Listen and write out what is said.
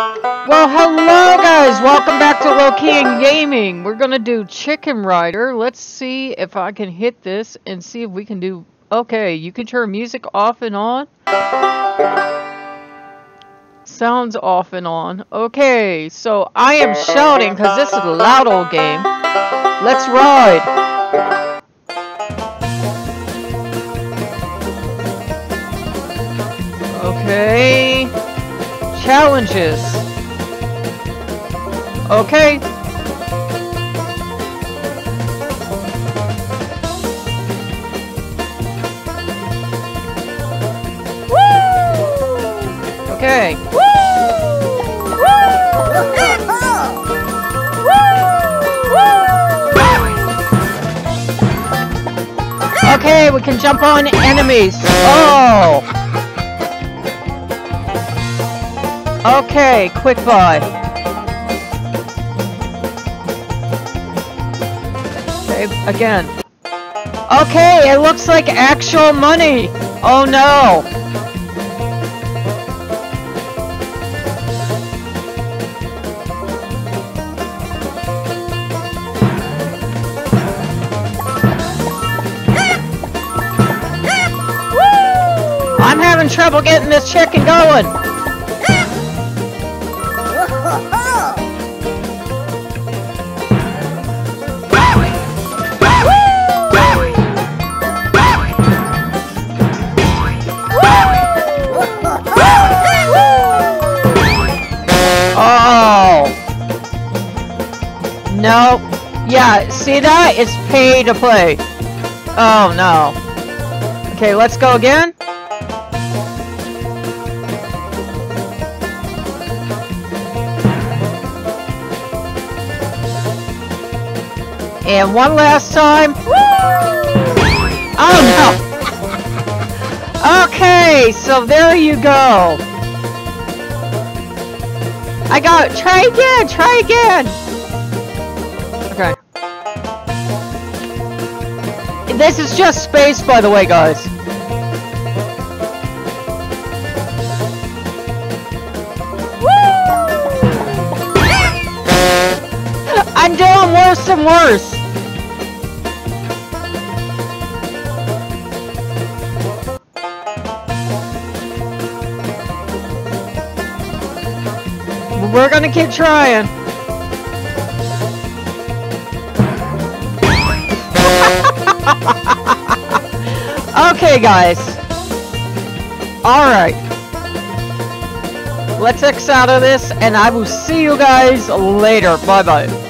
Well, hello guys! Welcome back to Lokean Gaming. We're gonna do Chicken Rider. Let's see if I can hit this and see if we can do... Okay, you can turn music off and on. Sounds off and on. Okay, so I am shouting because this is a loud old game. Let's ride! Okay. Challenges. Okay. Woo! Okay. Okay, we can jump on enemies. Oh! Okay, quick buy. Okay, again. Okay, it looks like actual money. Oh no. I'm having trouble getting this chicken going. No. Yeah, see that? It's pay to play. Oh no. Okay, let's go again. And one last time. Oh no! Okay, so there you go. I got try again, try again. This is just space, by the way, guys. I'm doing worse and worse. We're gonna keep trying. okay, guys. Alright. Let's X out of this, and I will see you guys later. Bye-bye.